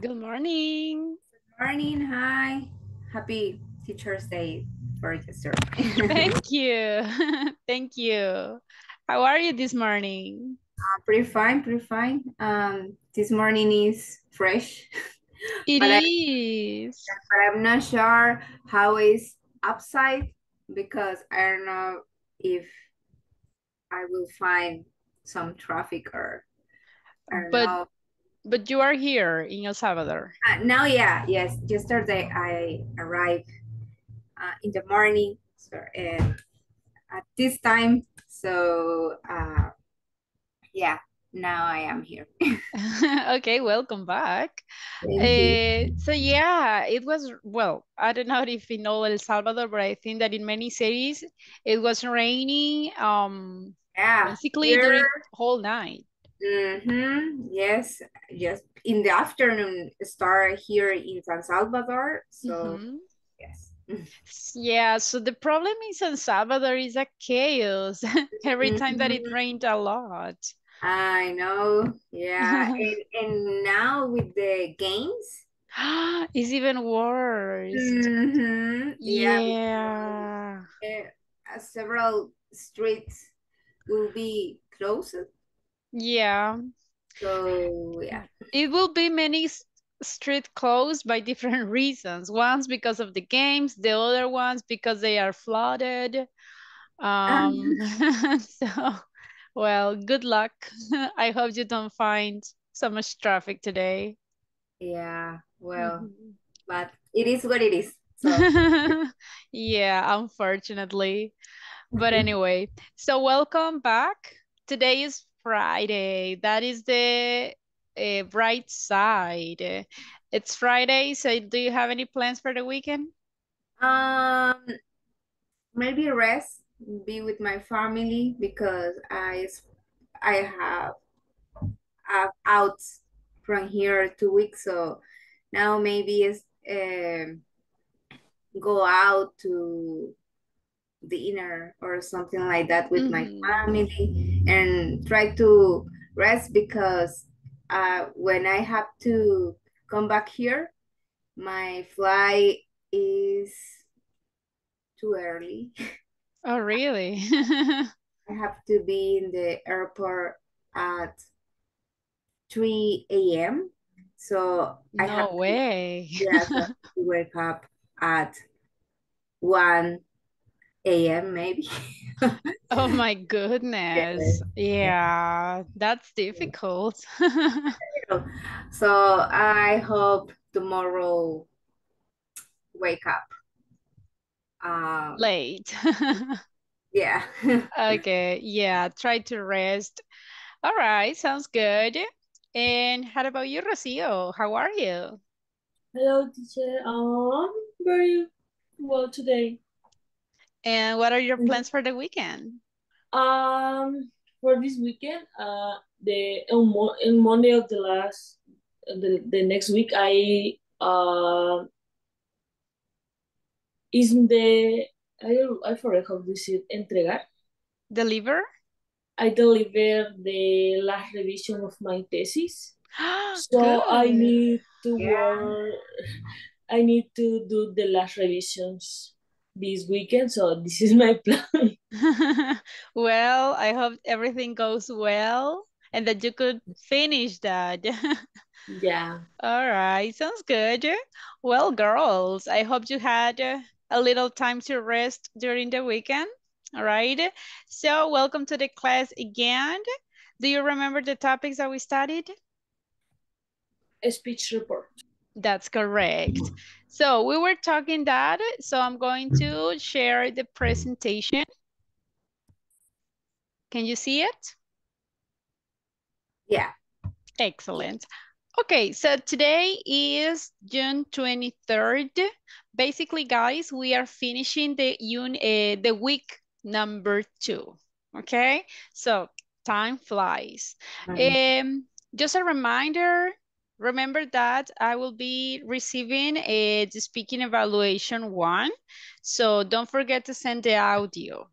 Good morning. Good morning, hi. Happy Teacher's Day for yesterday. Thank you. Thank you. How are you this morning? Uh, pretty fine, pretty fine. Um, this morning is fresh, It But I, but I'm not sure how is upside because I don't know if I will find some traffic or I don't But- know. But you are here in El Salvador. Uh, now, yeah, yes. Yesterday I arrived uh, in the morning, so and at this time, so uh, yeah, now I am here. Okay, welcome back. Uh, so yeah, it was, well, I don't know if you know El Salvador, but I think that in many cities it was raining um Yeah, basically during here, whole night. Mm-hmm, yes, just in the afternoon start here in San Salvador. So Mhm. yes. Yeah, so the problem in San Salvador is a chaos every time that it Mhm. rained a lot. I know. Yeah, and, and now with the games. It's even worse. Mm-hmm. Yeah, Yeah. uh, several streets will be closed. Yeah. So yeah. It will be many street closed by different reasons. One's because of the games, the other ones because they are flooded. Um, so, well, good luck. I hope you don't find so much traffic today. Yeah. Well, Mhm. but it is what it is. So Yeah, unfortunately. But anyway, so welcome back. Today is Friday. That is the uh, bright side. It's Friday, so do you have any plans for the weekend? um maybe rest, be with my family because I I have uh, out from here two weeks. So now maybe is um go out to dinner or something like that with my Mhm. family and try to rest because uh, when I have to come back here, my flight is too early. Oh, really? I have to be in the airport at 3 a.m. So I have No to, way. yeah, so I have to wake up at 1 a.m. maybe. Oh my goodness. Yeah, that's difficult. So I hope tomorrow wake up. Um, Late. yeah. Okay, yeah, try to rest. All right, sounds good. And how about you, Rocio? How are you? Hello, teacher. Um, very well today. And what are your Mhm. plans for the weekend? Um, for this weekend, uh, the on, Mo on Monday of the last, the, the next week, I uh, is the I I forget how to say entregar. Deliver? I deliver the last revision of my thesis. So I need to Yeah. work, I need to do the last revisions this weekend, so this is my plan. Well, I hope everything goes well and that you could finish that. Yeah. All right, sounds good. Well, girls, I hope you had a little time to rest during the weekend. All right. So, welcome to the class again. Do you remember the topics that we studied? A speech report. That's correct. So, we were talking that, so I'm going to share the presentation. Can you see it? Yeah. Excellent. Okay, so today is June 23rd. Basically, guys, we are finishing the un uh, the week number two. Okay, so time flies. Um, just a reminder, remember that I will be receiving a speaking evaluation one. So don't forget to send the audio.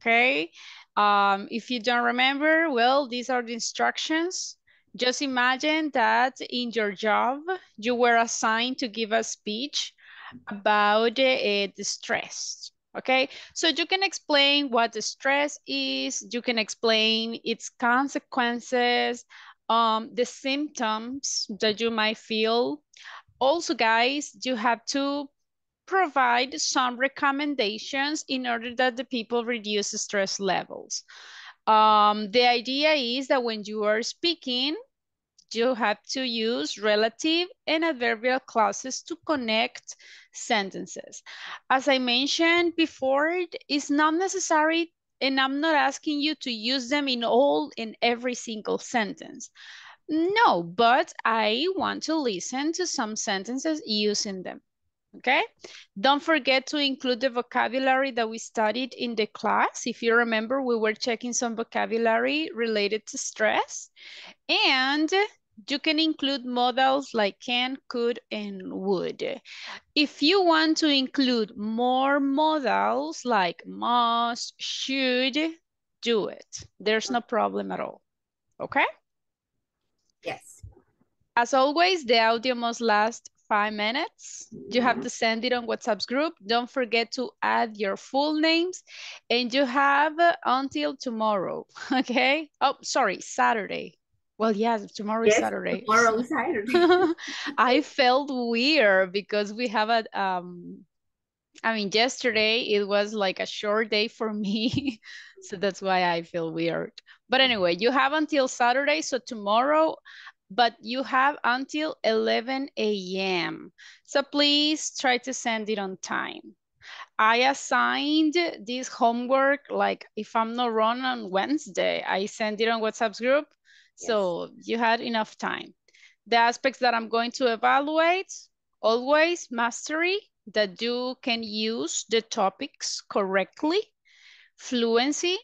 Okay. Um, if you don't remember, well, these are the instructions Just imagine that in your job, you were assigned to give a speech about uh, the stress, okay? So you can explain what the stress is, you can explain its consequences, um, the symptoms that you might feel. Also, guys, you have to provide some recommendations in order that the people reduce stress levels. Um, the idea is that when you are speaking, you have to use relative and adverbial clauses to connect sentences. As I mentioned before, it's not necessary and I'm not asking you to use them in all in every single sentence. No, but I want to listen to some sentences using them okay? Don't forget to include the vocabulary that we studied in the class. If you remember, we were checking some vocabulary related to stress. And you can include modals like can, could, and would. If you want to include more modals like must, should, do it. There's no problem at all, okay? Yes. As always, the audio must last five minutes. You have to send it on WhatsApp's group. Don't forget to add your full names and you have until tomorrow, okay? Oh, sorry, Saturday. Well, yes, tomorrow yes, is Saturday. Tomorrow is Saturday. I felt weird because we have a, um, I mean, yesterday it was like a short day for me. so that's why I feel weird. But anyway, you have until Saturday. So tomorrow but you have until 11 a.m. So please try to send it on time. I assigned this homework, like if I'm not wrong on Wednesday, I sent it on WhatsApp's group. So you had enough time. The aspects that I'm going to evaluate, always mastery, that you can use the topics correctly, fluency,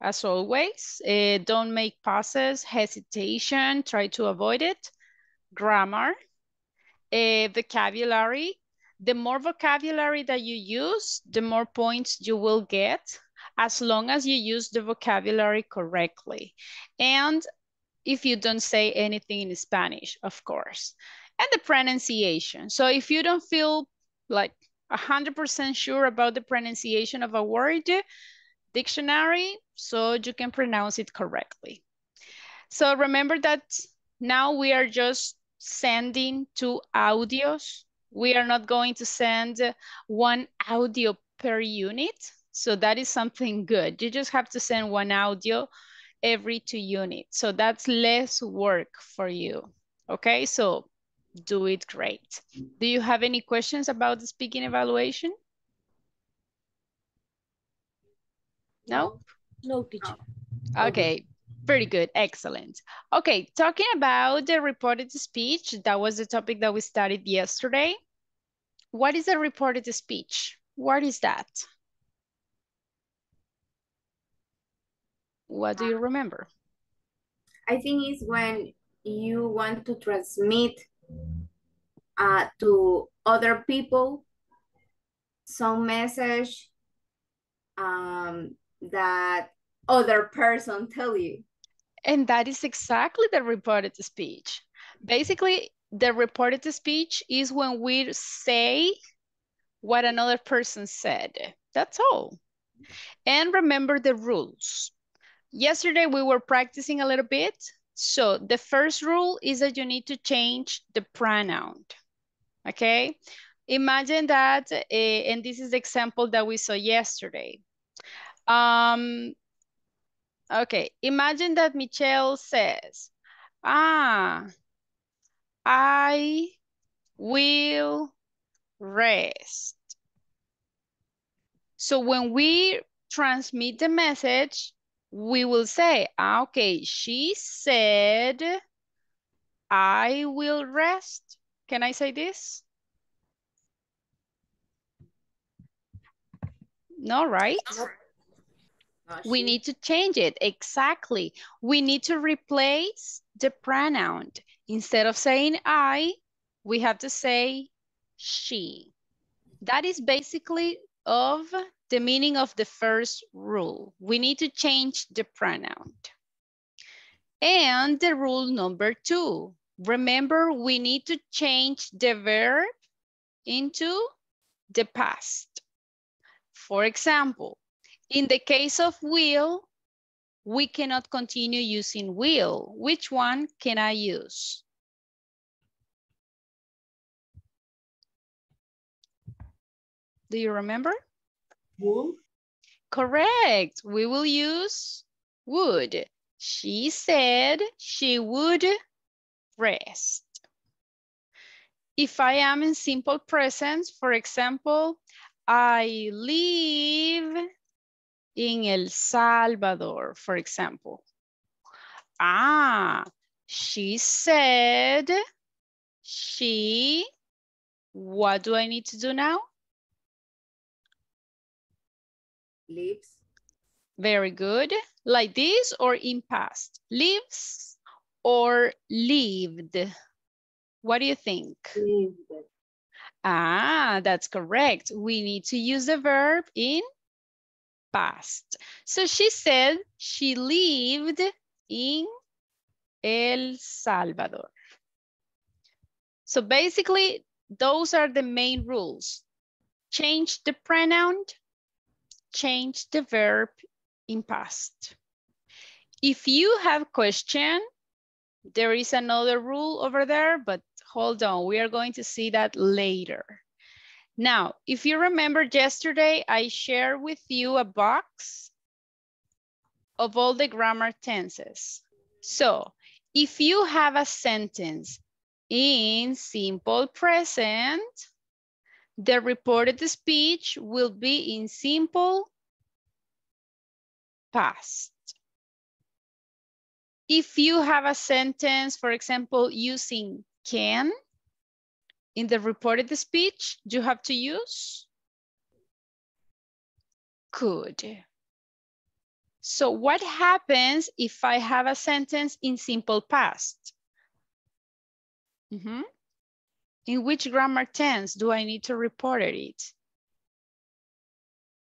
as always. Uh, don't make pauses, hesitation, try to avoid it. Grammar, uh, vocabulary. The more vocabulary that you use, the more points you will get as long as you use the vocabulary correctly. And if you don't say anything in Spanish, of course. And the pronunciation. So if you don't feel like 100% sure about the pronunciation of a word, dictionary so you can pronounce it correctly. So remember that now we are just sending two audios. We are not going to send one audio per unit. So that is something good. You just have to send one audio every two units. So that's less work for you. Okay, so do it great. Do you have any questions about the speaking evaluation? No? No, teacher. Oh. Okay, pretty good, excellent. Okay, talking about the reported speech, that was the topic that we studied yesterday. What is a reported speech? What is that? What do you remember? I think it's when you want to transmit uh, to other people some message um, that other person tell you. And that is exactly the reported speech. Basically, the reported speech is when we say what another person said. That's all. And remember the rules. Yesterday we were practicing a little bit. So the first rule is that you need to change the pronoun. Okay? Imagine that, uh, and this is the example that we saw yesterday. Um, okay, imagine that Michelle says, ah, I will rest. So when we transmit the message, we will say, ah, okay, she said, I will rest. Can I say this? No, right? we need to change it. Exactly. We need to replace the pronoun. Instead of saying I, we have to say she. That is basically of the meaning of the first rule. We need to change the pronoun. And the rule number two, remember we need to change the verb into the past. For example, in the case of will, we cannot continue using will. Which one can I use? Do you remember? Would. Correct. We will use would. She said she would rest. If I am in simple present, for example, I live in El Salvador, for example. Ah, she said she, what do I need to do now? Lives. Very good. Like this or in past? Lives or lived? What do you think? Lived. Ah, that's correct. We need to use the verb in past. So she said she lived in El Salvador. So basically, those are the main rules. Change the pronoun, change the verb in past. If you have question, there is another rule over there, but hold on, we are going to see that later. Now, if you remember yesterday, I shared with you a box of all the grammar tenses. So if you have a sentence in simple present, the reported speech will be in simple past. If you have a sentence, for example, using can, in the reported speech, you have to use could. So what happens if I have a sentence in simple past? Mm -hmm. In which grammar tense do I need to report it?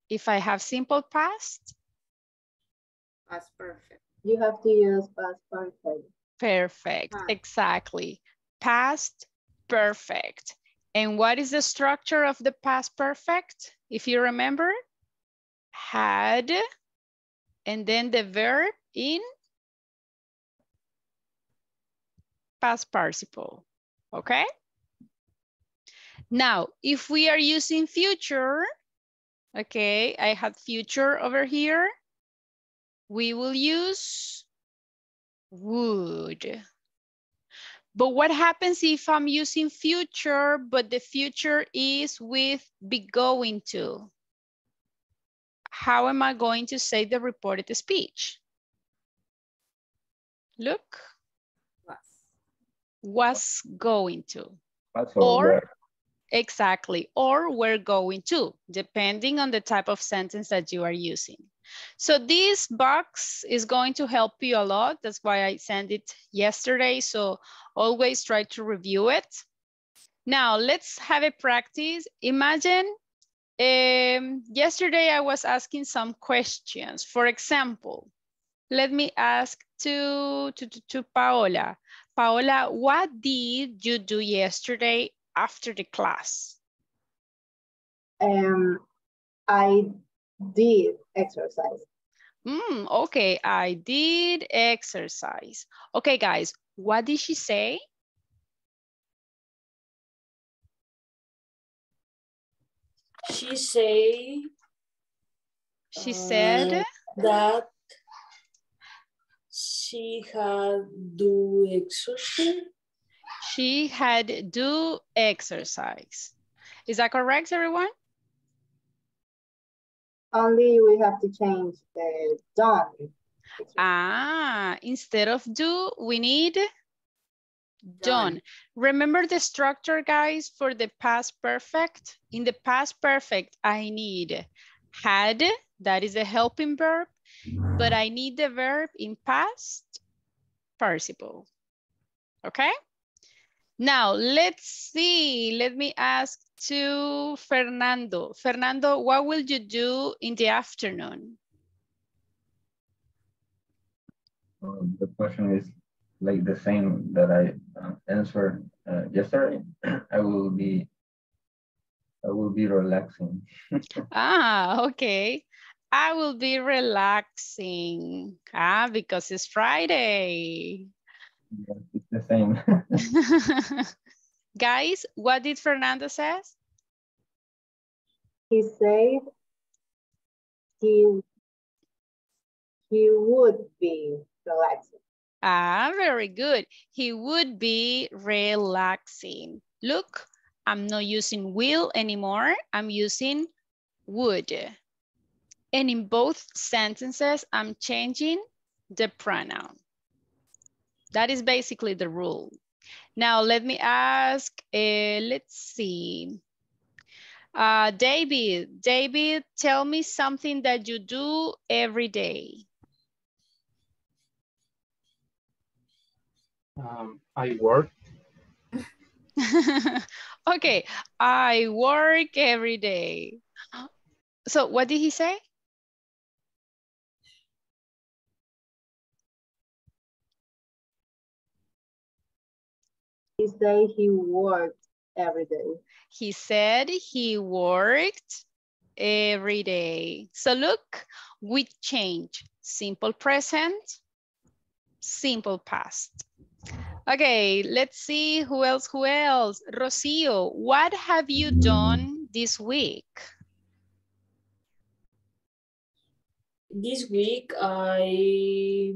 If I have simple past? Past perfect. You have to use past perfect. Perfect, ah. exactly. Past perfect. And what is the structure of the past perfect? If you remember, had, and then the verb in past participle, okay? Now, if we are using future, okay, I have future over here, we will use would. But what happens if I'm using future, but the future is with be going to? How am I going to say the reported speech? Look. Was. Was going to. or exactly, or we're going to, depending on the type of sentence that you are using. So this box is going to help you a lot. That's why I sent it yesterday. So always try to review it. Now let's have a practice. Imagine um, yesterday I was asking some questions. For example, let me ask to, to, to, Paola. Paola, what did you do yesterday after the class? Um, I did exercise. Mm, okay, I did exercise. Okay, guys, what did she say? She say. She uh, said that she had do exercise. She had do exercise. Is that correct, everyone? Only we have to change the done. Ah, instead of do, we need done. done. Remember the structure, guys, for the past perfect? In the past perfect, I need had, that is a helping verb, but I need the verb in past participle. Okay? Now, let's see. Let me ask to Fernando. Fernando, what will you do in the afternoon? Um, the question is like the same that I uh, answered uh, yesterday. I will be I will be relaxing. ah, okay. I will be relaxing. Ah, because it's Friday. Yes, it's the same. Guys, what did Fernando says? He said he he would be relaxing. Ah, very good. He would be relaxing. Look, I'm not using will anymore. I'm using would. And in both sentences, I'm changing the pronoun. That is basically the rule. Now let me ask, uh, let's see. Uh, David, David, tell me something that you do every day. Um, I work. okay, I work every day. So what did he say? He said he worked every day. He said he worked every day. So look, we change simple present, simple past. Okay, let's see who else, who else? Rocio, what have you done this week? This week I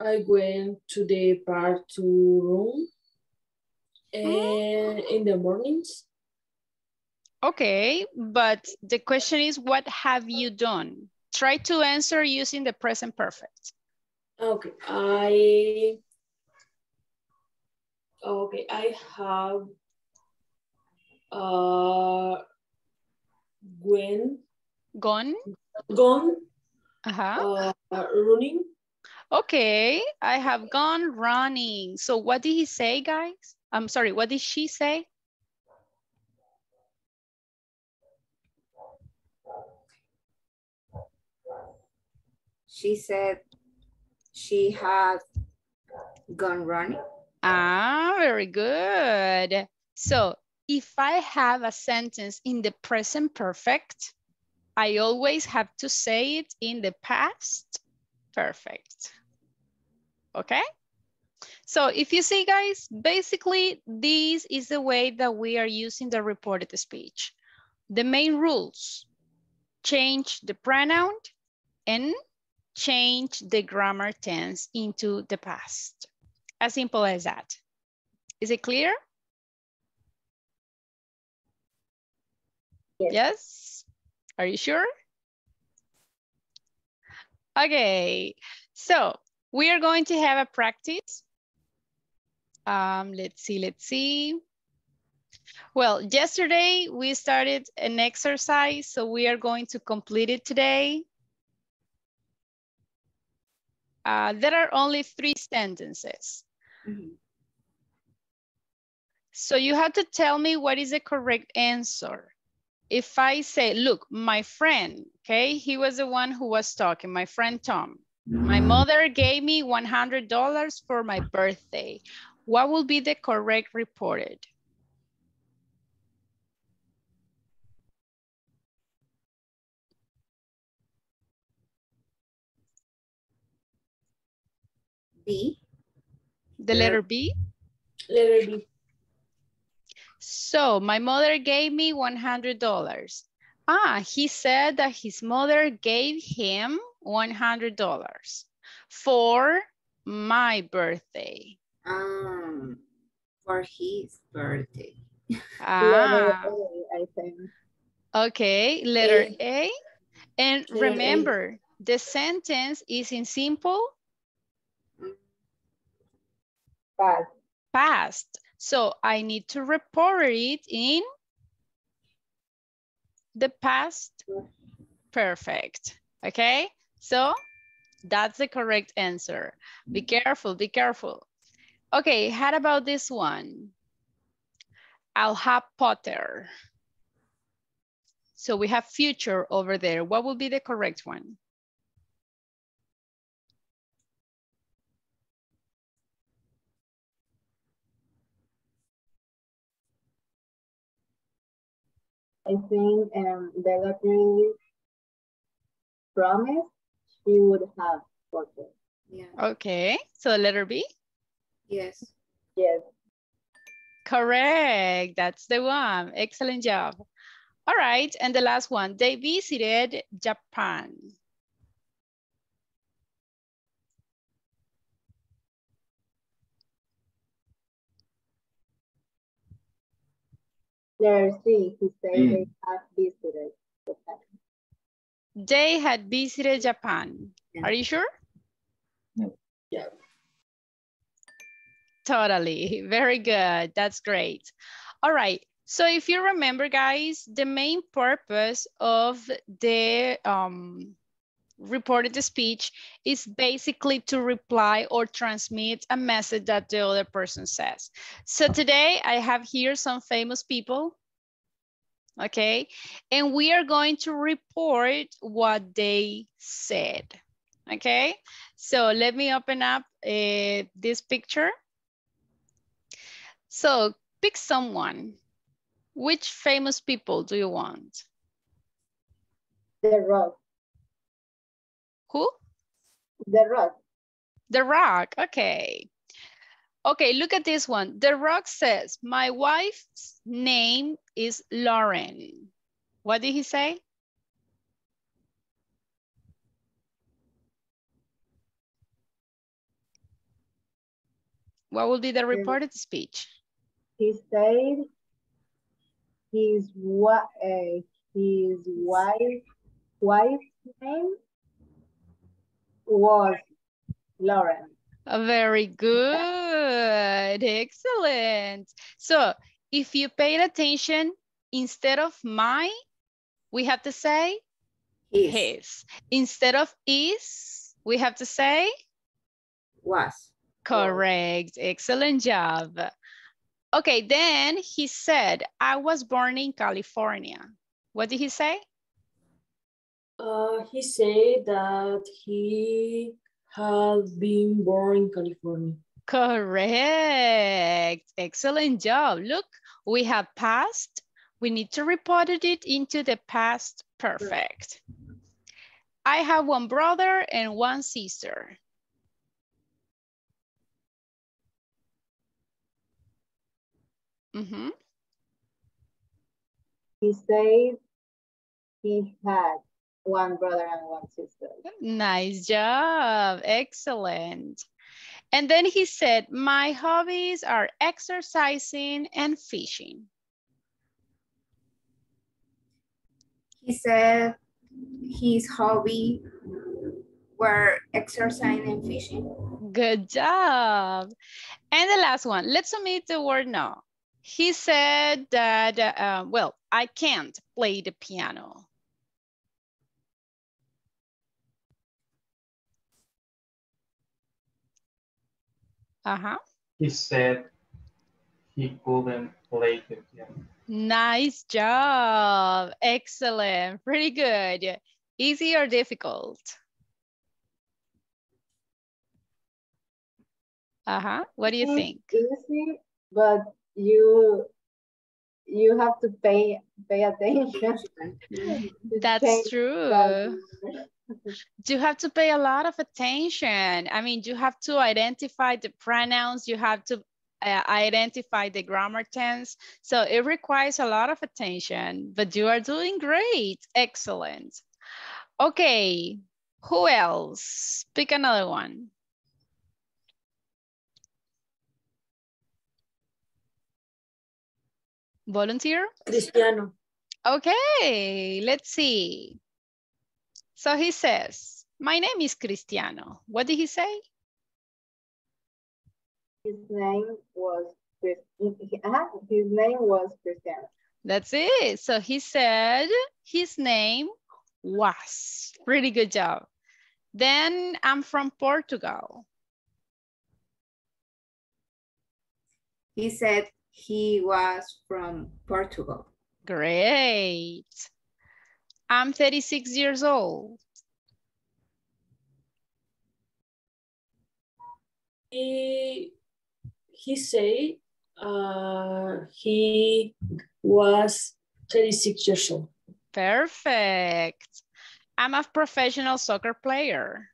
I went to the park to room and in the mornings. Okay, but the question is, what have you done? Try to answer using the present perfect. Okay, I okay, I have uh when Gone? gone Uh-huh. uh, running. Okay, I have gone running. So what did he say, guys? I'm sorry, what did she say? She said she had gone running. Ah, very good. So if I have a sentence in the present perfect, I always have to say it in the past perfect. Okay? So if you see guys, basically this is the way that we are using the reported speech. The main rules, change the pronoun and change the grammar tense into the past. As simple as that. Is it clear? Yes. Yes? Are you sure? Okay, so we are going to have a practice. Um, let's see, let's see. Well, yesterday we started an exercise, so we are going to complete it today. Uh, there are only three sentences. Mhm. So you have to tell me what is the correct answer. If I say, look, my friend, okay, he was the one who was talking, my friend Tom. My mm. mother gave me $100 for my birthday. What will be the correct reported? B. The letter B? Letter B. So my mother gave me $100. Ah, he said that his mother gave him $100 for my birthday. Um, for his birthday. Letter Ah, A, I think. okay, letter A. A. And Letter A. remember, the sentence is in simple But past. So I need to report it in the past perfect. Okay, so that's the correct answer. Be mm-hmm. careful, be careful. Okay, how about this one? I'll have Potter. So we have future over there. What will be the correct one? I think um, Bellatrix promised she would have photos. Yeah. Okay, so letter B. Yes. Yes. Correct, that's the one. Excellent job. All right, and the last one, they visited Japan. Letter C, he said Mm. they have visited Japan. They had visited Japan. Yeah. Are you sure? Yeah. Totally, very good. That's great. All right, so if you remember guys, the main purpose of the um, reported speech is basically to reply or transmit a message that the other person says. So today I have here some famous people, okay? And we are going to report what they said, okay? So let me open up uh, this picture. So pick someone. Which famous people do you want? The rock. Who? The rock. The Rock, okay. Okay, look at this one. The Rock says, my wife's name is Lauren. What did he say? What will be the reported speech? He said his uh, his wife wife's name was Lauren. Uh, Very good, excellent. So if you paid attention, instead of my, we have to say His. his. Instead of is, we have to say Was. correct. Excellent job. Okay, then he said, I was born in California. What did he say? Uh, he said that he had been born in California. Correct. Excellent job. Look, we have past. We need to report it into the past perfect. I have one brother and one sister. Mhm. He said he had one brother and one sister. Nice job. Excellent. And then he said, my hobbies are exercising and fishing. He said his hobby were exercising and fishing. Good job. And the last one, let's omit the word no. He said that, uh, well, I can't play the piano. Uh-huh. He said he couldn't play the piano. Nice job. Excellent. Pretty good. Easy or difficult? Uh-huh. What do you think? Easy, but you you have to pay pay attention. That's change true. that. You have to pay a lot of attention. I mean, you have to identify the pronouns, you have to uh, identify the grammar tense. So it requires a lot of attention, but you are doing great. Excellent. Okay, who else? Pick another one. Volunteer? Cristiano. Okay, let's see. So he says, my name is Cristiano. What did he say? His name was uh, His name was Cristiano. That's it. So he said his name was. Pretty good job. Then I'm from Portugal. He said he was from Portugal. Great. I'm 36 years old. He he said uh, he was 36 years old. Perfect. I'm a professional soccer player.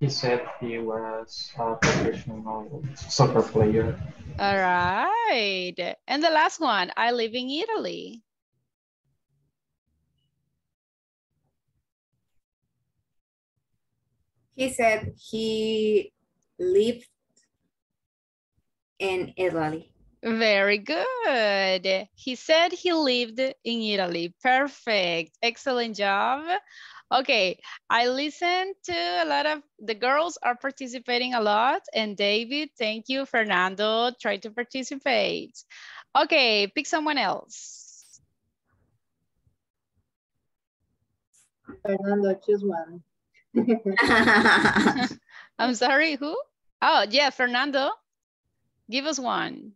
He said he was a professional soccer player. All right. And the last one, I live in Italy. He said he lived in Italy. Very good. He said he lived in Italy. Perfect. Excellent job. Okay, I listened to a lot of, the girls are participating a lot. And David, thank you. Fernando, try to participate. Okay, pick someone else. Fernando, choose one. I'm sorry, who? Oh, yeah, Fernando. Give us one.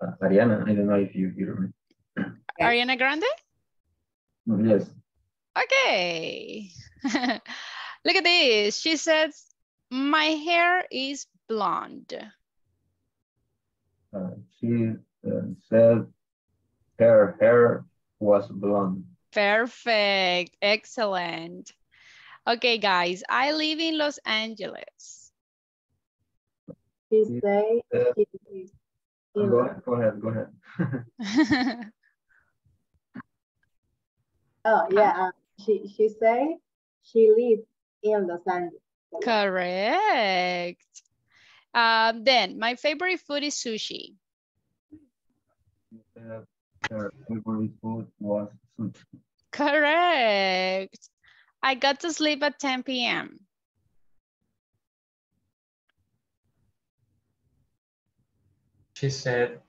Uh, Ariana, I don't know if you hear me. Yes. Ariana Grande? Yes. Okay. Look at this. She says, my hair is blonde. Uh, she uh, said her hair was blonde. Perfect. Excellent. Okay, guys, I live in Los Angeles. She Yeah. She lives in Go, go ahead, go ahead. Oh yeah, uh, she she say she lives in Los Angeles. Correct. Um, then my favorite food is sushi. She her favorite food was sushi. Correct. I got to sleep at 10 p.m. She said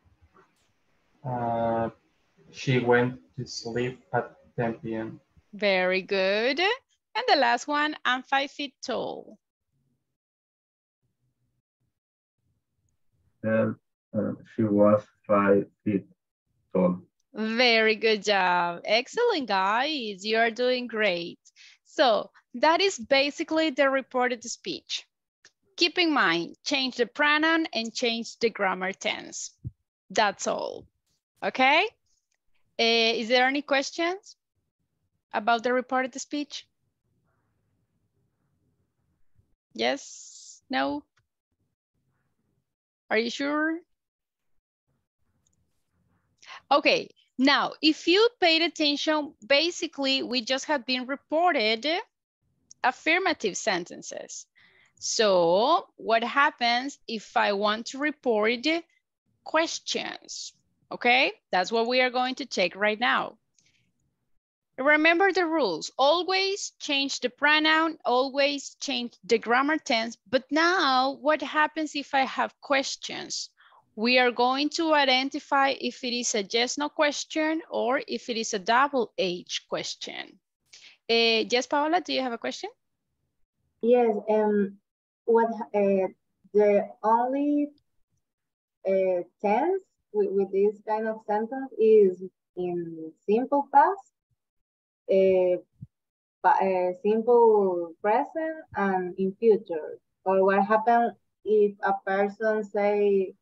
uh, she went to sleep at 10 p.m. Very good. And the last one, I'm five feet tall. Said uh, she was five feet tall. Very good job. Excellent, guys. You are doing great. So that is basically the reported speech. Keep in mind, change the pronoun and change the grammar tense. That's all. Okay? Eh, is there any questions about the reported speech? Yes? No? Are you sure? Okay, now, if you paid attention, basically, we just have been reported affirmative sentences. So what happens if I want to report questions? Okay, that's what we are going to check right now. Remember the rules, always change the pronoun, always change the grammar tense. But now what happens if I have questions? We are going to identify if it is a yes, no question or if it is a double H question. Eh, yes, Paola, do you have a question? Yes, um, what uh, the only uh, tense with, with this kind of sentence is in simple past, uh, uh, simple present, and in future. Or what happens if a person say,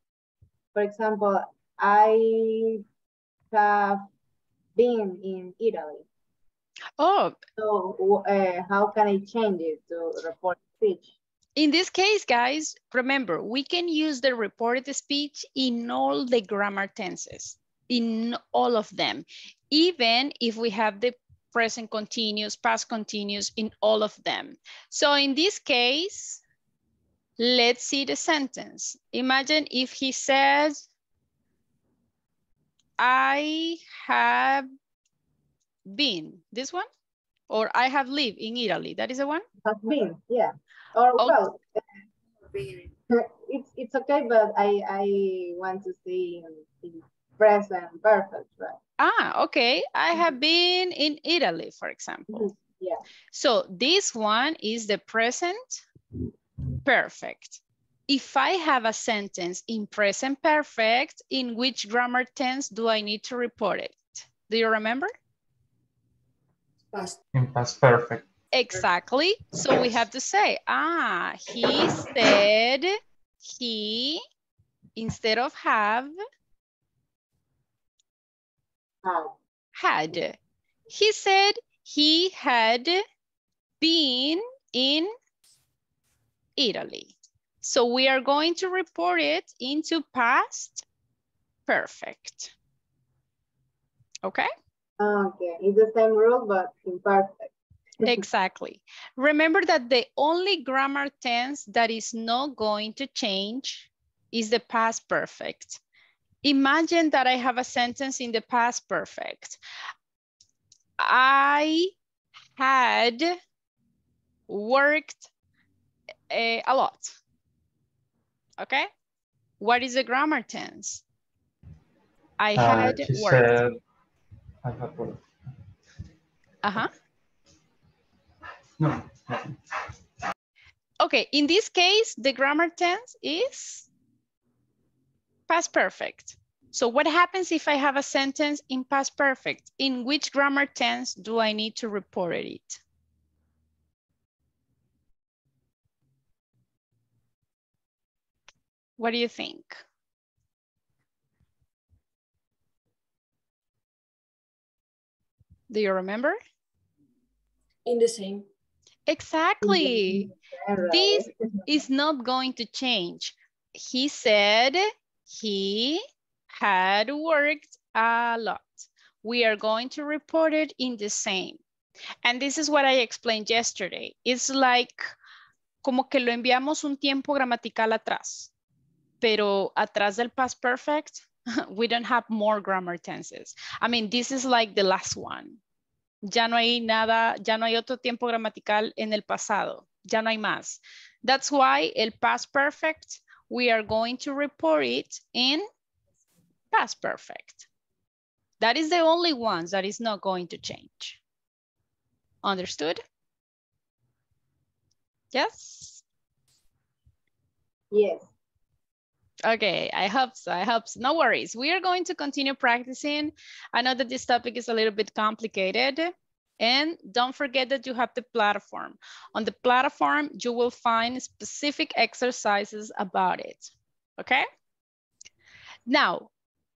for example, I have been in Italy. Oh, So uh, how can I change it to report speech? In this case, guys, remember, we can use the reported speech in all the grammar tenses, in all of them, even if we have the present continuous, past continuous in all of them. So in this case, let's see the sentence. Imagine if he says, I have been, this one? Or I have lived in Italy, that is the one? Have been, yeah. Or Oh. well, it's it's okay, but I I want to see in, in present perfect, right? Ah, okay. I have been in Italy, for example. Mhm, Yeah. So this one is the present perfect. If I have a sentence in present perfect, in which grammar tense do I need to report it? Do you remember? Past. In past perfect. Exactly. So we have to say, ah, he said he, instead of have, Had. He said he had been in Italy. So we are going to report it into past perfect. Okay? Okay, it's the same rule, but imperfect. Exactly. Remember that the only grammar tense that is not going to change is the past perfect. Imagine that I have a sentence in the past perfect. I had worked a, a lot. Okay? What is the grammar tense? I Uh, had she worked. said, I had worked. Uh-huh. No, nothing. Okay, in this case, the grammar tense is past perfect. So what happens if I have a sentence in past perfect? In which grammar tense do I need to report it? What do you think? Do you remember? In the same. Exactly. This is not going to change. He said he had worked a lot. We are going to report it in the same. And this is what I explained yesterday. It's like como que lo enviamos un tiempo gramatical atrás, pero atrás del past perfect, we don't have more grammar tenses. I mean, this is like the last one. Ya no hay nada, ya no hay otro tiempo gramatical en el pasado. Ya no hay más. That's why el past perfect, we are going to report it in past perfect. That is the only one that is not going to change. Understood? Yes? Yes. Okay, I hope so. I hope so. No worries. We are going to continue practicing. I know that this topic is a little bit complicated. And don't forget that you have the platform. On the platform, you will find specific exercises about it. Okay? Now,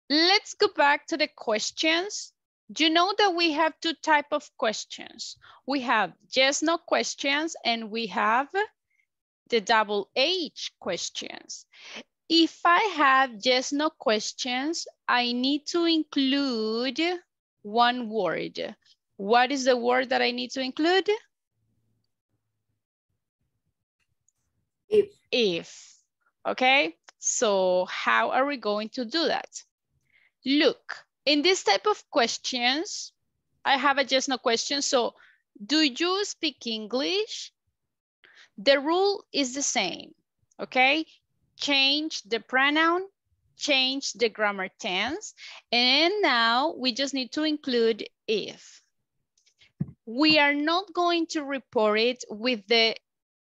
let's go back to the questions. Do you know that we have two type of questions. We have yes, no questions, and we have the double H questions. If I have yes, no questions, I need to include one word. What is the word that I need to include? If If, okay? So how are we going to do that? Look, in this type of questions, I have a yes, no question. So do you speak English? The rule is the same, okay? Change the pronoun, change the grammar tense, and now we just need to include if. We are not going to report it with the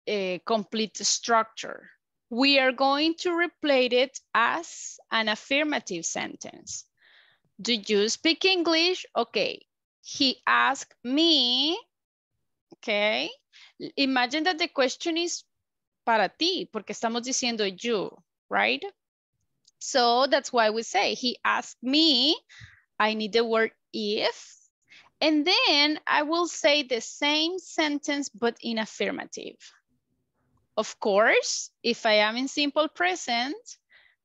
uh, complete structure. We are going to replace it as an affirmative sentence. Do you speak English? Okay. He asked me, okay. Imagine that the question is para ti, porque estamos diciendo you, right? So that's why we say he asked me, I need the word if, and then I will say the same sentence, but in affirmative. Of course, if I am in simple present,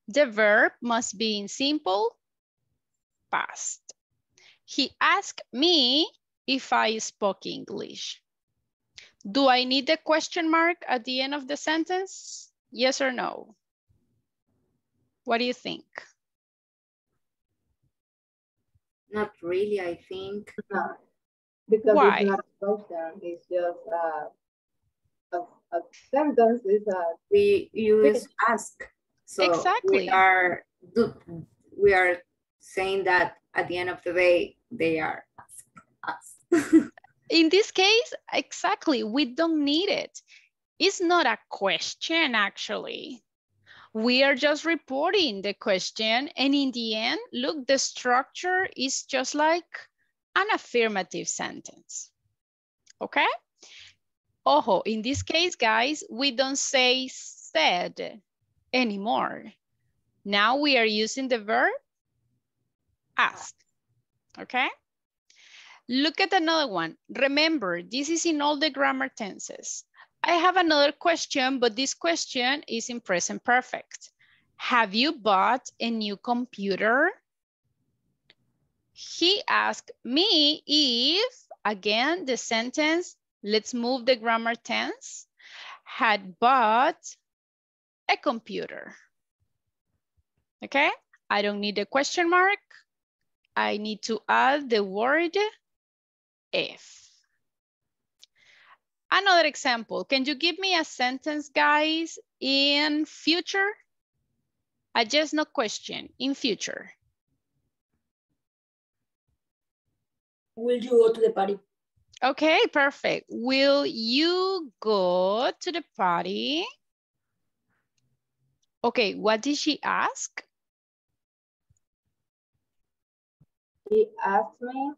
the verb must be in simple past. He asked me if I spoke English. Do I need the question mark at the end of the sentence? Yes or no? What do you think? not really, I think. No. Because Why? it's not a question, it's just uh, a, a sentence is a, We use ask. So Exactly. we are we are saying that at the end of the day they are ask us. In this case, exactly, we don't need it. It's not a question, actually. We are just reporting the question. And in the end, look, the structure is just like an affirmative sentence. Okay? Ojo, in this case, guys, we don't say said anymore. Now we are using the verb ask, okay? Look at another one. Remember, this is in all the grammar tenses. I have another question, but this question is in present perfect. Have you bought a new computer? He asked me if, again, the sentence, let's move the grammar tense, had bought a computer. Okay, I don't need a question mark. I need to add the word if. Another example, can you give me a sentence, guys, in future? A just no question, in future. Will you go to the party? Okay, perfect. Will you go to the party? Okay, what did she ask? He asked me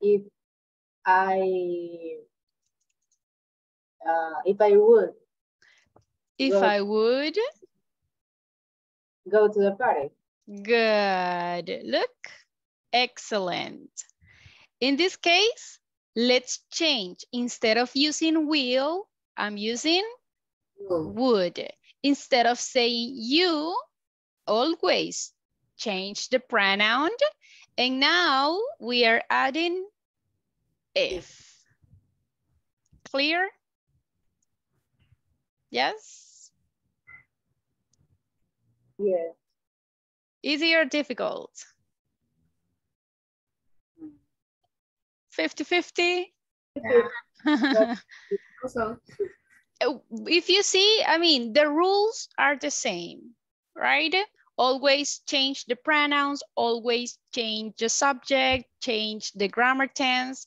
if I uh, if I would If Good. I would, go to the party. good. Look, excellent. In this case, let's change. Instead of using will, I'm using would. Instead of saying you, always change the pronoun. And now we are adding if. Clear? Yes? Yes. Easy or difficult? 50-50? Also, if you see, I mean, the rules are the same, right? Always change the pronouns, always change the subject, change the grammar tense.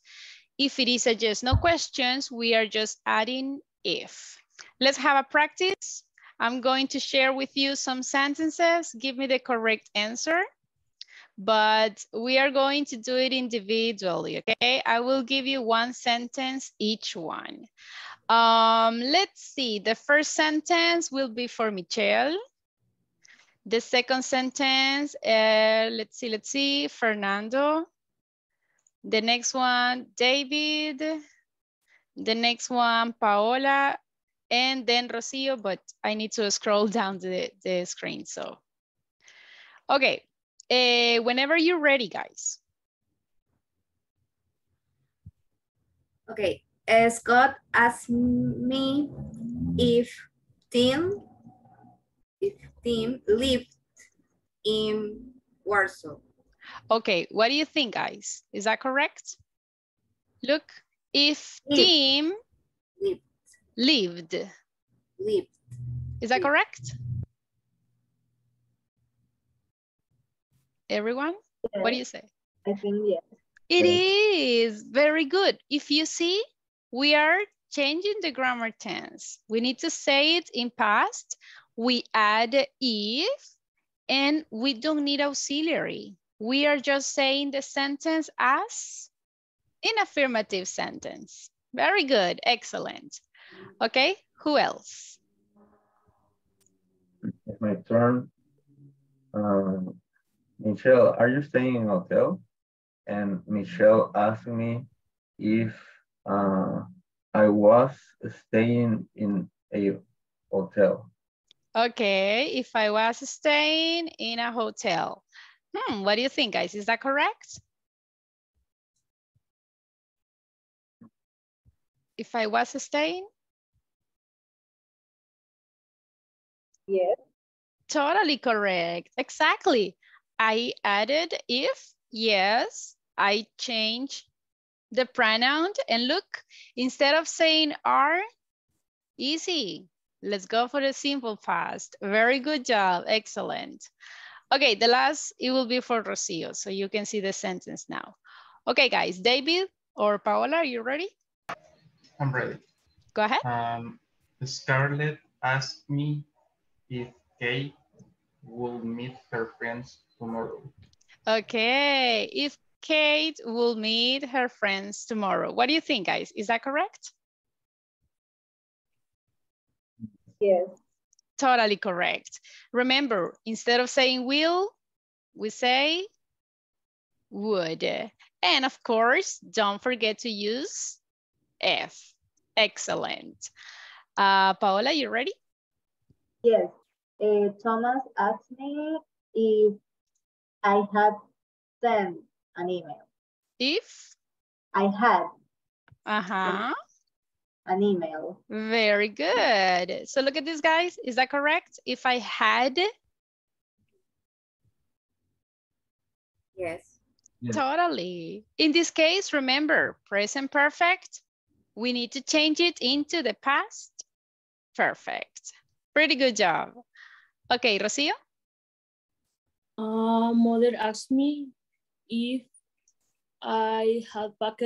If it is a just no questions, we are just adding if. Let's have a practice. I'm going to share with you some sentences. Give me the correct answer. But we are going to do it individually, okay? I will give you one sentence each one. Um, let's see, the first sentence will be for Michelle. The second sentence, uh, let's see, let's see, Fernando. The next one, David. The next one, Paola. And then Rocio, but I need to scroll down the, the screen, so. Okay, uh, whenever you're ready, guys. okay. Uh, Scott asked me if Tim, if Tim lived in Warsaw. Okay, what do you think, guys? Is that correct? Look, if Lived. Tim Lived, lived, lived. is that Lived. correct? Everyone, what do you say? I think yes. It Yes. is very good. If you see, we are changing the grammar tense. We need to say it in past. We add if, and we don't need auxiliary. We are just saying the sentence as in affirmative sentence. Very good, excellent. Okay, who else? It's my turn. Um, Michelle, are you staying in a hotel? And Michelle asked me if uh, I was staying in a hotel. Okay, if I was staying in a hotel. Hmm, what do you think, guys? Is that correct? If I was staying? Yes. Totally correct. Exactly. I added if, yes, I change the pronoun and look, instead of saying are, easy. Let's go for the simple past. Very good job. Excellent. Okay, the last, it will be for Rocio, so you can see the sentence now. Okay, guys, David or Paola, are you ready? I'm ready. Go ahead. Um, Scarlett asked me if Kate will meet her friends tomorrow. Okay, if Kate will meet her friends tomorrow. What do you think, guys? Is that correct? Yes. Totally correct. Remember, instead of saying will, we say would. And of course, don't forget to use F. Excellent. Uh, Paola, you ready? Yes. Uh, Thomas asked me if I had sent an email. If, I had uh-huh, an email. very good. So look at this, guys. Is that correct? If I had, Yes. Yes. totally. In this case, remember, present perfect, we need to change it into the past perfect. Pretty good job. Okay, Rocio? Uh, mother asked me if I had packed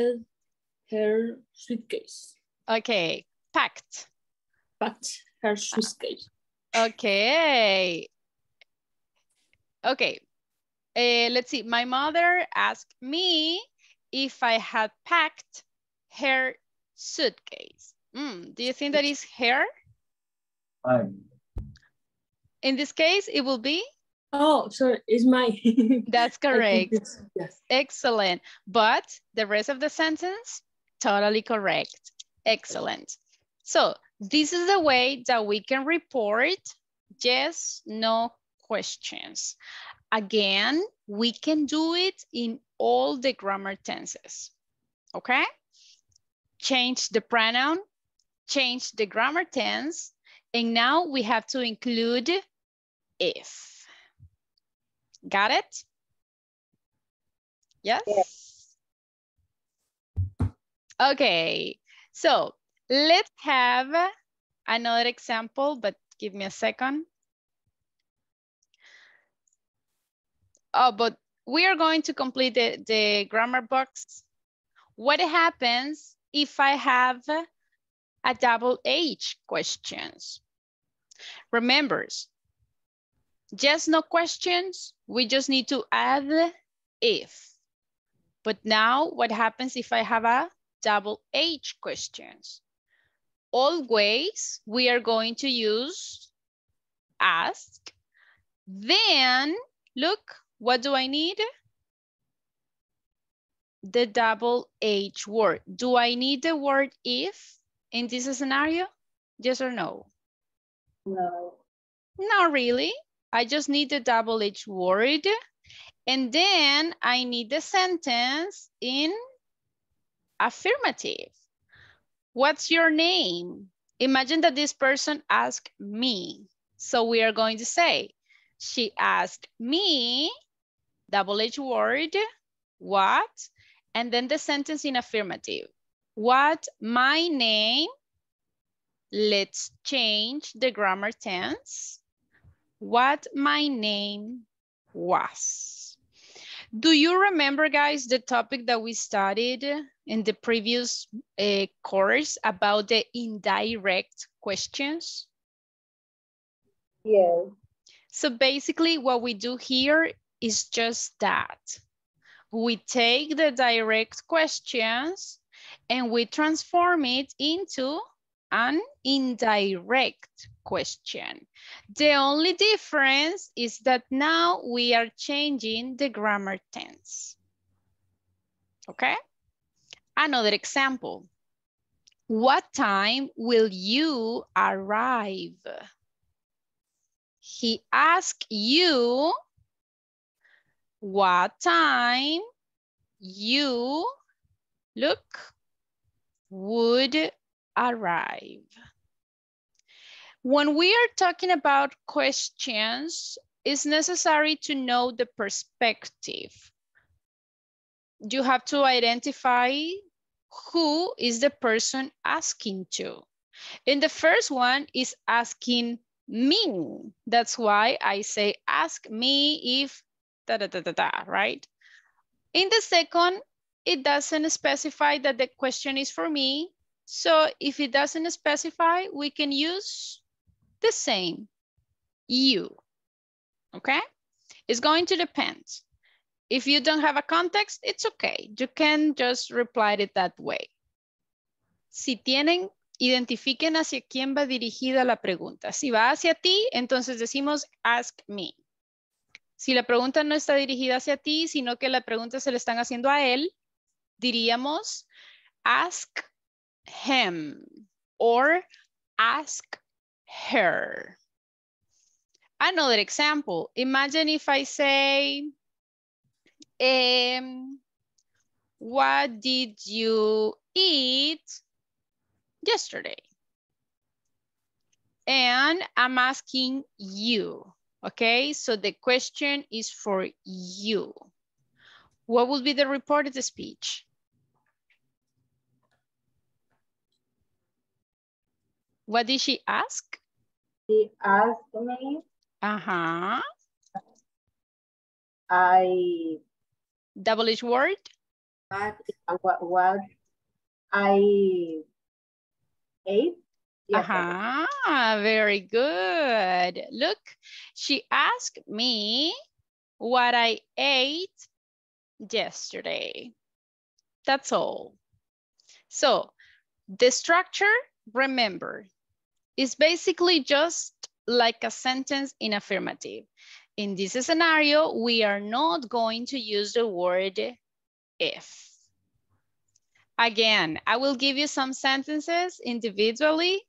her suitcase. Okay, packed. Packed her suitcase. Okay. Okay. Uh, let's see. My mother asked me if I had packed her suitcase. Mm, do you think that is her? I, In this case, it will be? Oh, sorry, it's my. That's correct. Yes. Excellent. But the rest of the sentence, totally correct. Excellent. So this is the way that we can report yes, no questions. Again, we can do it in all the grammar tenses, okay? Change the pronoun, change the grammar tense, and now we have to include if. Got it? Yes? yes. Okay, so let's have another example, but give me a second. Oh, but we are going to complete the, the grammar box. What happens if I have a double H questions? Remember, just no questions, we just need to add if. But now what happens if I have a double H questions? Always we are going to use ask. Then look, what do I need? The double H word. Do I need the word if in this scenario? Yes or no? No. Not really. I just need the double H word. And then I need the sentence in affirmative. What's your name? Imagine that this person asked me. So we are going to say, she asked me, double H word, what? And then the sentence in affirmative. What my name? Let's change the grammar tense. What my name was. Do you remember, guys, the topic that we studied in the previous uh, course about the indirect questions? Yeah. So basically what we do here is just that. We take the direct questions and we transform it into an indirect question. The only difference is that now we are changing the grammar tense. Okay? Another example. What time will you arrive? He asked you what time you, look, would arrive. When we are talking about questions, it's necessary to know the perspective. You have to identify who is the person asking to. And the first one is asking me. That's why I say, ask me if da da da da da, right? In the second, it doesn't specify that the question is for me. So if it doesn't specify, we can use the same, you, okay? It's going to depend. If you don't have a context, it's okay. You can just reply it that way. Si tienen identifiquen hacia quién va dirigida la pregunta. Si va hacia ti, entonces decimos ask me. Si la pregunta no está dirigida hacia ti, sino que la pregunta se le están haciendo a él, diríamos ask him or ask her. Another example, imagine if I say, um, what did you eat yesterday? And I'm asking you, okay? So the question is for you. What will be the reported speech? What did she ask? She asked me, Uh-huh. I, Double H word? But what, what I ate. yesterday. Uh-huh, very good. Look, she asked me what I ate yesterday. That's all. So the structure, remember, is basically just like a sentence in affirmative. In this scenario, we are not going to use the word if. Again, I will give you some sentences individually.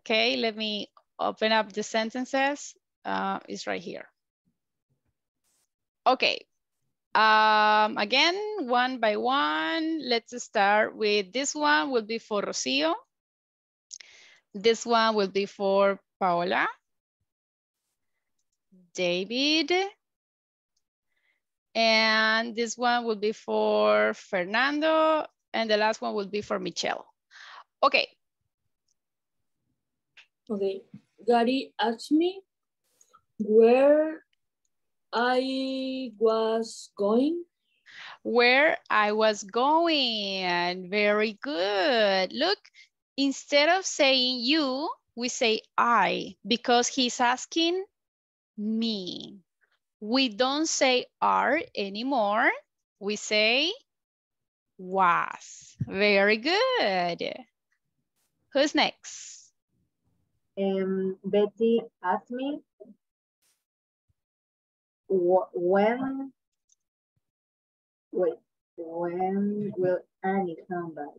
Okay, let me open up the sentences. Uh, it's right here. Okay. Um, again, one by one, let's start with this one will be for Rocio. This one will be for Paola. David. And this one will be for Fernando. And the last one will be for Michelle. Okay, Okay. Gary asked me where I was going. where I was going. And very good. Look, instead of saying you, we say I because he's asking me. We don't say are anymore. We say was. Very good. Who's next? Um, Betty asked me when, wait, when will Annie come back?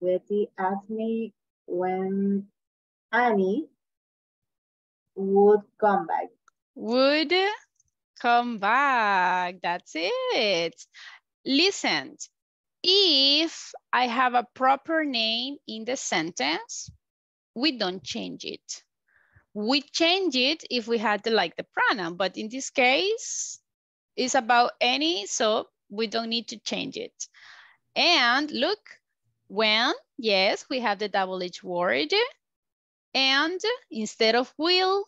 Betty asked me when Annie would come back. Would come back. That's it. Listen, if I have a proper name in the sentence, we don't change it. We change it if we had the, like the pronoun, but in this case, it's about Annie, so we don't need to change it. And look, when, yes, we have the double H word. And instead of will,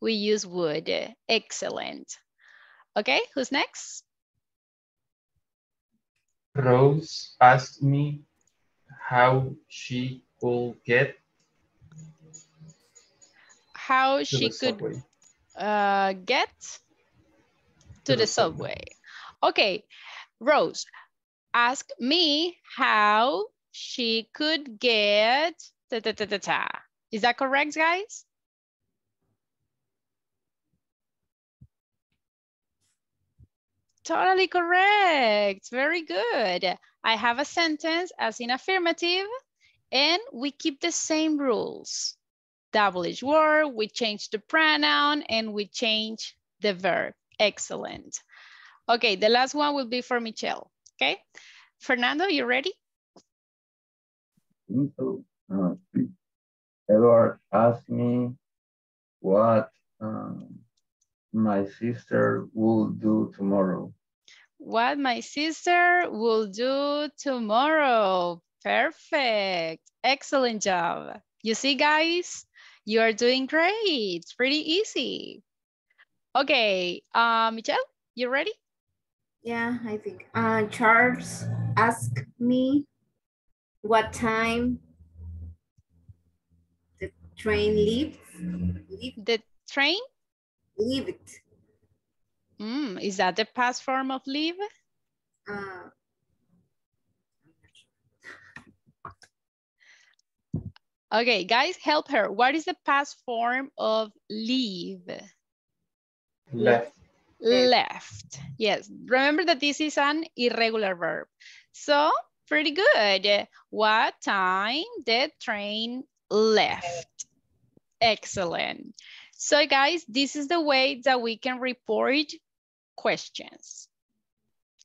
we use would. Excellent. Okay, who's next? Rose asked me how she could get How she could uh, get to, To the the subway. subway. Okay, Rose, ask me how she could get ta ta ta ta ta. Is that correct, guys? Totally correct. Very good. I have a sentence as in affirmative and we keep the same rules. Double H word, we change the pronoun and we change the verb. Excellent. Okay, the last one will be for Michelle. Okay. Fernando, you ready? so. Uh, Edward asked me what um, my sister will do tomorrow. What my sister will do tomorrow. Perfect. Excellent job. You see, guys, you are doing great. It's pretty easy. Okay, uh, Michelle, you ready? yeah, I think. Uh, Charles asked me what time the train leaves. Leave, The train? Leave it. Mm, is that the past form of leave? Uh, Okay, guys, help her. What is the past form of leave? Left. Left. Yes. Remember that this is an irregular verb. So, pretty good. What time the train left? Excellent. So, guys, this is the way that we can report questions.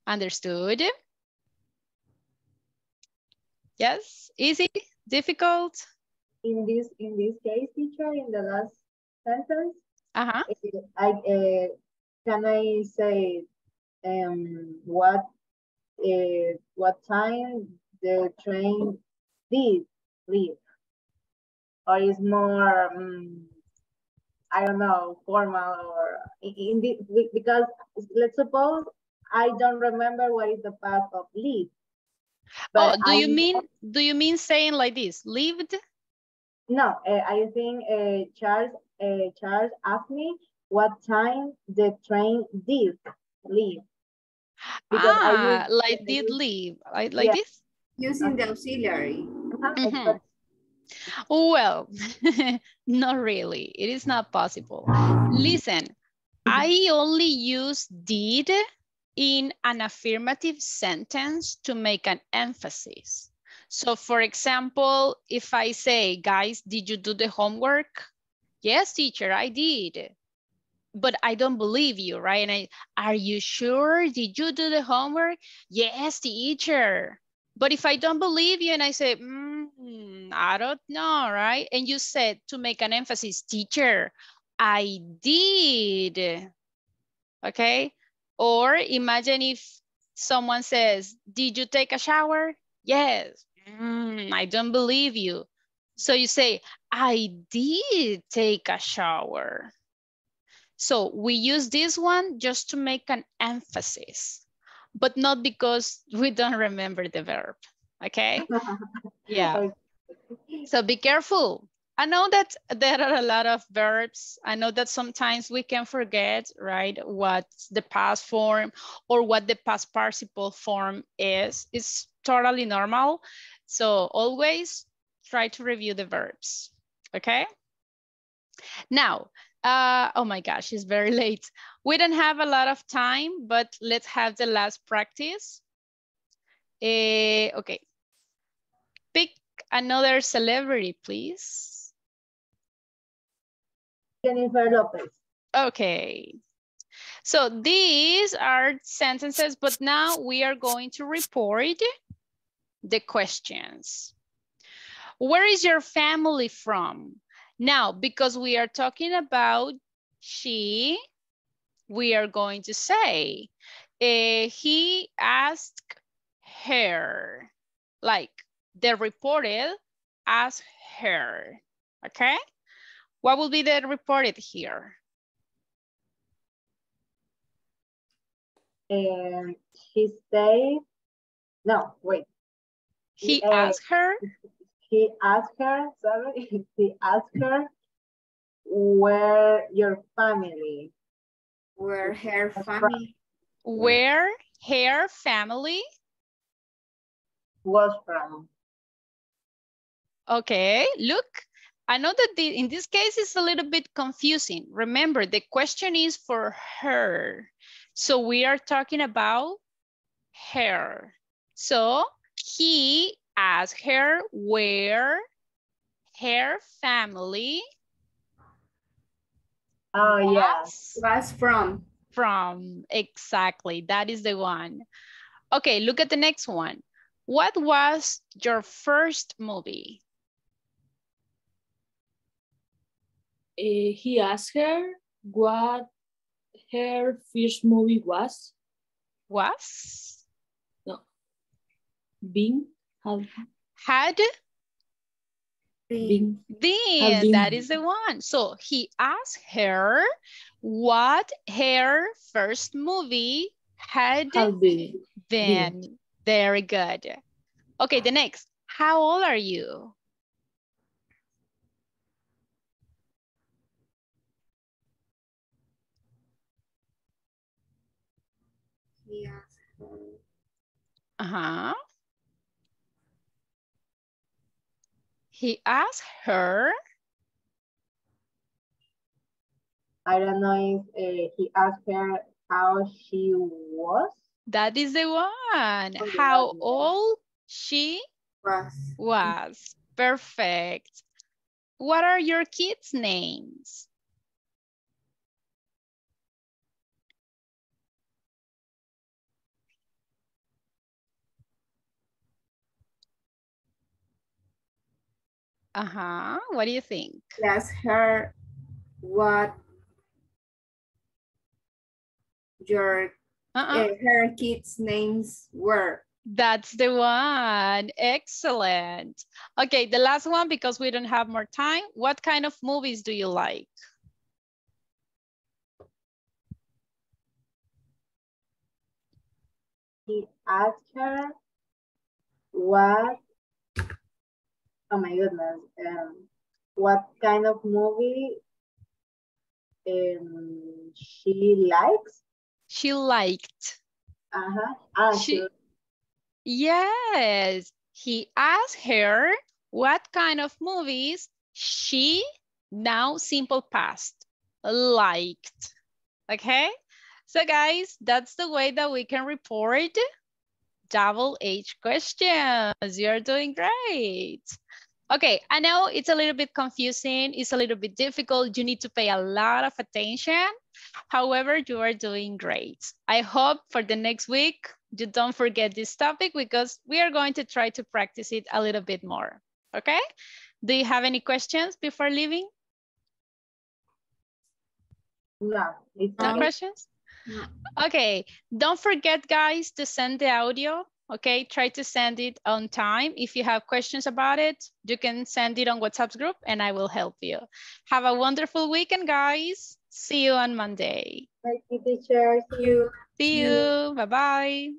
Understood? Yes? Easy? Difficult? In this in this case, teacher, in the last sentence, Uh-huh. eh, I uh, can I say um what uh, what time the train did leave, or is more um, I don't know formal or in, in the, because let's suppose I don't remember what is the past of leave. Oh, but do you mean do you mean saying like this? Lived? No, uh, I think uh, Charles uh, Charles asked me what time the train did leave. Because ah, use- like did leave. Like, like Yeah. this? Using the auxiliary. Uh-huh, Mhm. exact- Well, not really. It is not possible. Listen, I only use did in an affirmative sentence to make an emphasis. So for example, if I say, guys, did you do the homework? Yes, teacher, I did. But I don't believe you, right? And I, are you sure? Did you do the homework? Yes, teacher. But if I don't believe you and I say, mm, I don't know, right? And you said to make an emphasis, teacher, I did. Okay. Or imagine if someone says, did you take a shower? Yes. "Mm, I don't believe you. So you say, I did take a shower. So we use this one just to make an emphasis, but not because we don't remember the verb, okay? Yeah. So be careful. I know that there are a lot of verbs. I know that sometimes we can forget, right, what the past form or what the past participle form is. It's totally normal. So always try to review the verbs, okay? Now, uh, oh my gosh, it's very late. We don't have a lot of time, but let's have the last practice. Eh, okay. Pick another celebrity, please. Jennifer Lopez. Okay. So these are sentences, but now we are going to report the questions. Where is your family from? Now, because we are talking about she, we are going to say, eh, he asked her, like the reported asked her, okay? What will be the reported here? And she said, no, wait. He Uh, asked her, He asked her, sorry, he asked her where your family Where her family where her family, was from. okay, look, I know that the, in this case it's a little bit confusing. Remember, the question is for her. So we are talking about her. So he asked her where her family Oh, yeah. was was from. from. Exactly, that is the one. Okay, look at the next one. What was your first movie? Eh, he asked her what her first movie was. Was? Bing had Had been been, been. that is the one. So he asked her what her first movie had had been. been. Very good. Okay, the next. How old are you? He. Uh-huh. He asked her. I don't know if uh, he asked her how she was. That is the one. Oh, How yeah. old she Was. was. Perfect. What are your kids' names? Uh-huh. What do you think? He asked her what your Uh-uh. uh, her kids' names were. That's the one. Excellent. Okay, the last one because we don't have more time. What kind of movies do you like? He asked her what, oh my goodness, um, what kind of movie um, she likes. She liked. Uh-huh. Ah, She- she, Yes. He asked her what kind of movies she, now simple past, liked. Okay? So guys, that's the way that we can report double H questions. You're doing great. Okay, I know it's a little bit confusing. It's a little bit difficult. You need to pay a lot of attention. However, you are doing great. I hope for the next week, you don't forget this topic because we are going to try to practice it a little bit more. Okay? Do you have any questions before leaving? no, No questions? no. Okay, don't forget guys to send the audio. Okay, try to send it on time. If you have questions about it, you can send it on WhatsApp group and I will help you. Have a wonderful weekend, guys. See you on Monday. Thank you, teacher. See you. See you. Bye-bye.